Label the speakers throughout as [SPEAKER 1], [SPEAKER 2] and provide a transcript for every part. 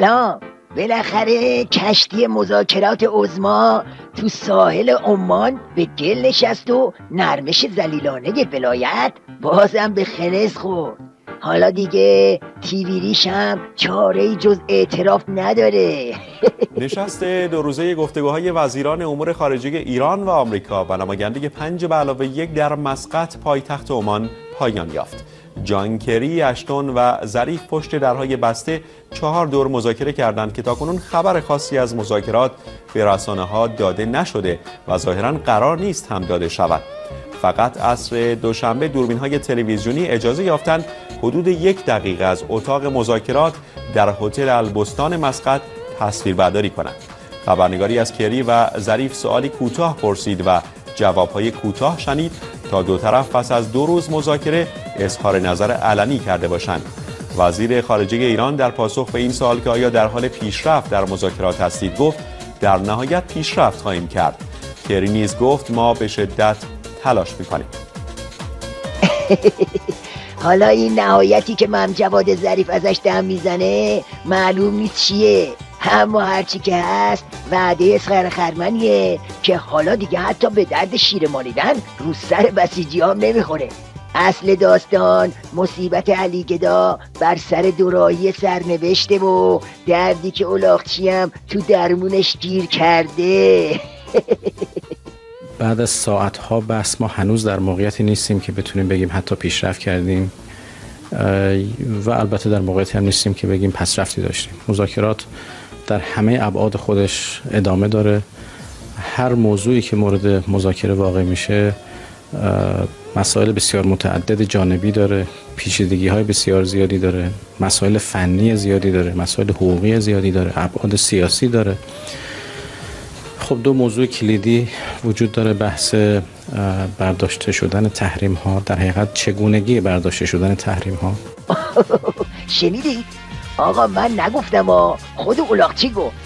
[SPEAKER 1] سلام. بالاخره کشتی مذاکرات عزما تو ساحل عمان به گل نشست و نرمش زلیلانه ولایت بازم به خنز خورد. حالا دیگه تیویریش هم چاره جز اعتراف نداره.
[SPEAKER 2] نشست دو روزه گفتگوهای وزیران امور خارجه ایران و آمریکا و نماینده پنج به علاوه یک در مسقط پایتخت عمان پایان یافت جان کری، اشتون و ظریف پشت درهای بسته چهار دور مذاکره کردند که تاکنون خبر خاصی از مذاکرات به رسانه ها داده نشده و ظاهرا قرار نیست هم داده شود. فقط عصر دوشنبه دوربین های تلویزیونی اجازه یافتند حدود یک دقیقه از اتاق مذاکرات در هتل البستان مسقط تصویربرداری کنند. خبرنگاری از کری و ظریف سوالی کوتاه پرسید و جوابهای کوتاه شنید تا دو طرف پس از دو روز مذاکره اظهار نظر علنی کرده باشند. وزیر خارجه ایران در پاسخ به این سوال که آیا در حال پیشرفت در مذاکرات هستید گفت در نهایت پیشرفت خواهیم کرد. کری نیز گفت ما به شدت تلاش می‌کنیم.
[SPEAKER 1] حالا این نهایتی که مم جواد ظریف ازش دم می‌زنه معلوم نیست چیه. اما هرچی که هست وعده اسخر خرمنیه که حالا دیگه حتی به درد شیر مالیدن رو سر بسیجی هم نمی‌خوره. اصل داستان مصیبت علی گدا بر سر دورایی سرنوشته و دردی که اولاخچی هم تو درمونش گیر کرده.
[SPEAKER 3] بعد از ساعتها بس ما هنوز در موقعیتی نیستیم که بتونیم بگیم حتی پیشرفت کردیم. و البته در موقعیتی هم نیستیم که بگیم پس رفتی داشتیم. مذاکرات در همه ابعاد خودش ادامه داره. هر موضوعی که مورد مذاکره واقع میشه مسائل بسیار متعدد جانبی داره پیچیدگی های بسیار زیادی داره مسائل فنی زیادی داره مسائل حقوقی زیادی داره ابعاد سیاسی داره. خب دو موضوع کلیدی وجود داره بحث برداشته شدن تحریم ها در حقیقت چگونگی برداشته شدن تحریم ها
[SPEAKER 1] شنیدید آقا من نگفتم آ خود اولاقچی گفت؟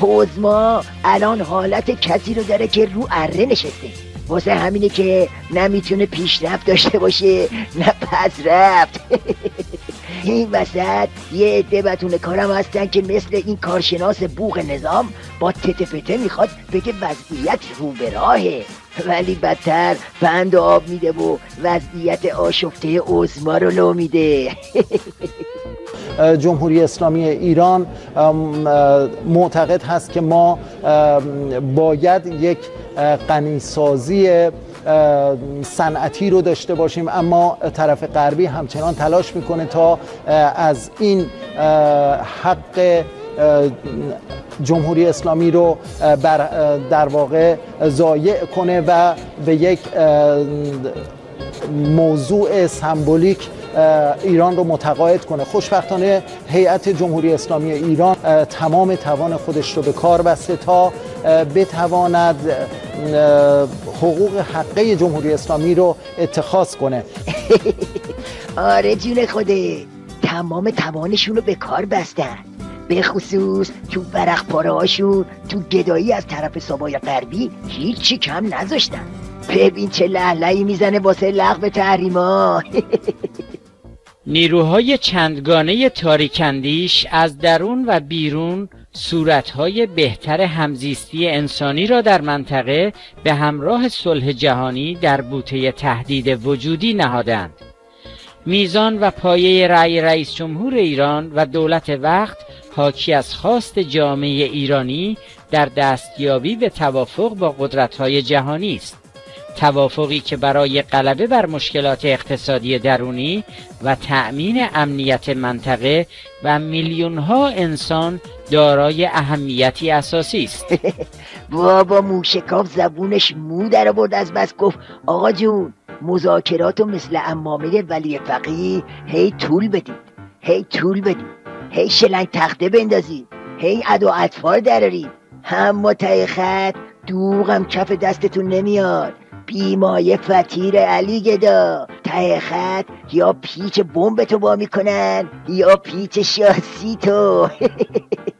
[SPEAKER 1] حوزما الان حالت کسی رو داره که رو اره نشسته. واسه همینه که نمی‌تونه پیشرفت داشته باشه نه پس رفت. این وسط یه عده بتون کارم هستن که مثل این کارشناس بوغ نظام با تتفته می‌خواد بگه وضعیت رو به راهه. ولی بدتر بند آب میده و وضعیت آشفته اوزما رو لو میده.
[SPEAKER 4] جمهوری اسلامی ایران معتقد هست که ما باید یک غنیسازی صنعتی رو داشته باشیم. اما طرف غربی همچنان تلاش می‌کنه تا از این حق جمهوری اسلامی رو بر در واقع ضایع کنه و به یک موضوع سمبولیک ایران رو متقاعد کنه. خوشبختانه هیئت جمهوری اسلامی ایران تمام توان خودش رو به کار بسته تا بتواند حقوق حقه جمهوری اسلامی رو اتخاذ کنه.
[SPEAKER 1] آره جون خوده تمام توانشون رو به کار بستن. به خصوص تو برق پاره هاشون تو گدایی از طرف سابای غربی هیچی کم نذاشتن. ببین چه لحلهی می‌زنه واسه لغو تحریما.
[SPEAKER 5] نیروهای چندگانه تاریکندیش از درون و بیرون صورتهای بهتر همزیستی انسانی را در منطقه به همراه صلح جهانی در بوته تهدید وجودی نهادند. میزان و پایه رأی رئیس جمهور ایران و دولت وقت حاکی از خواست جامعه ایرانی در دستیابی به توافق با قدرت‌های جهانی است. توافقی که برای غلبه بر مشکلات اقتصادی درونی و تأمین امنیت منطقه و میلیون ها انسان دارای اهمیتی اساسی است.
[SPEAKER 1] بابا موشکاف زبونش مو در آورد از بس گفت آقا جون مذاکراتو مثل امامه ولی فقی هی طول بدید هی طول بدید هی شلنگ تخته بندازید هی ادا اطفال درارید. اما تای خط دوغم کف دستتون نمیاد. بیمایه فتیر علی گدا. ته خط یا پیچ بمب تو با می‌کنن یا پیچ شاسی تو.